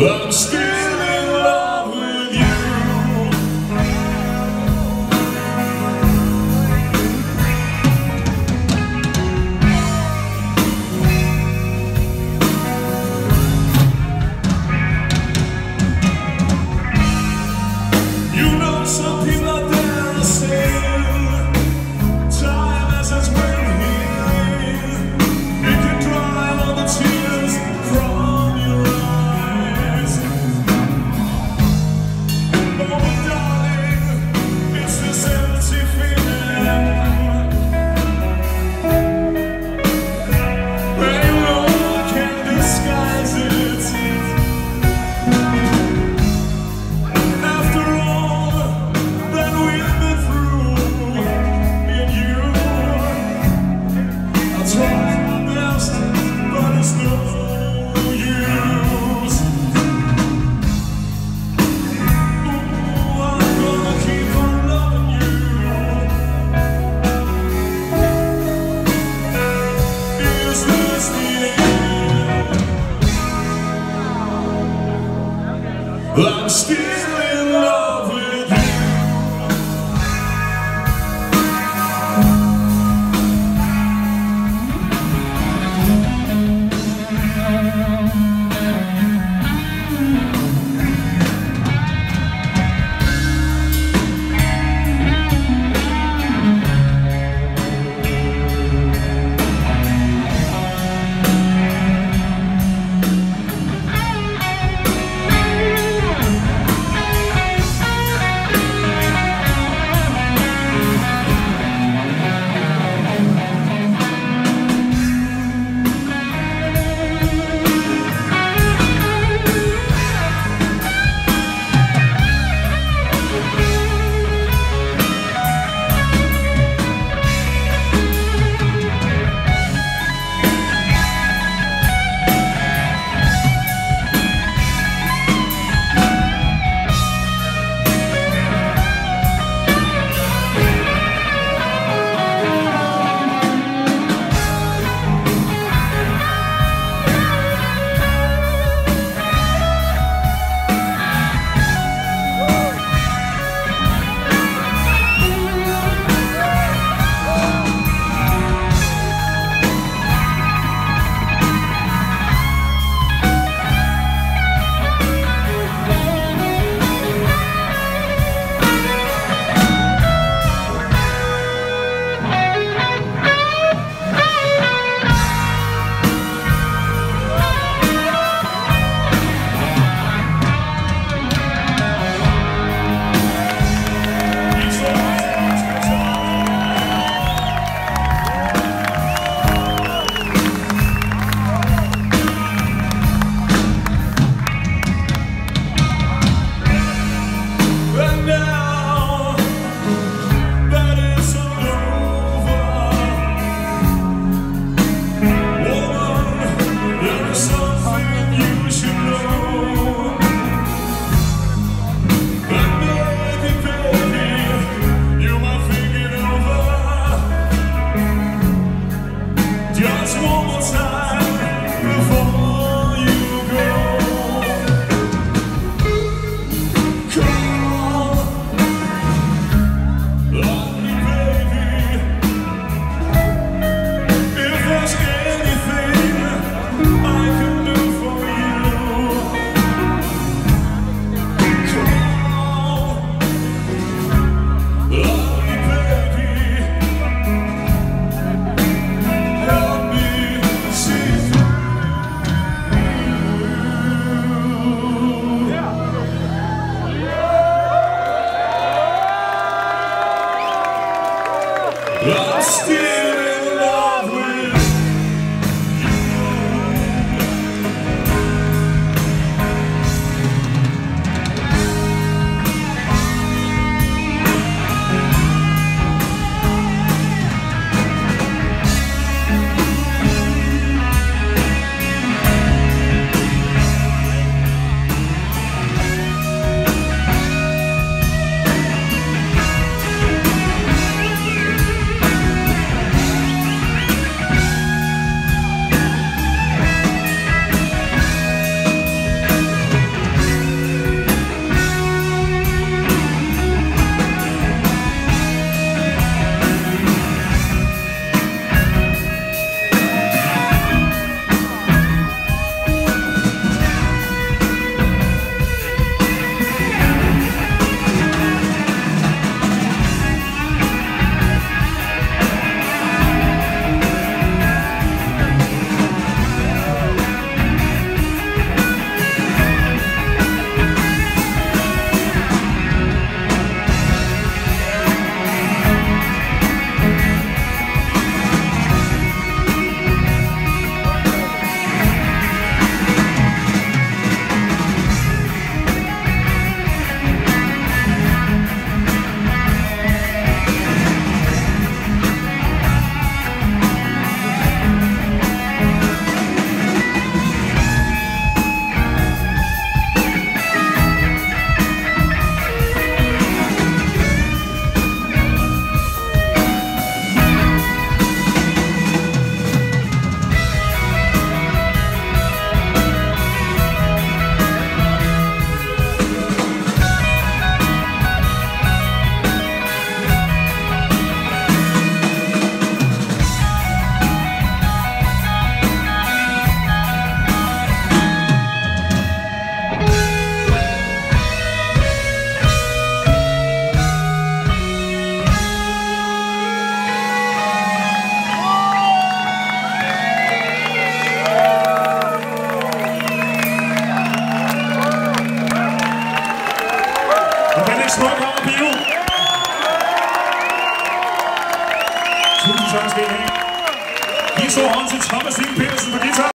But still still Still. Smuk hånd og Hammerpio. Tusind tak skal I have. Giv så hånd til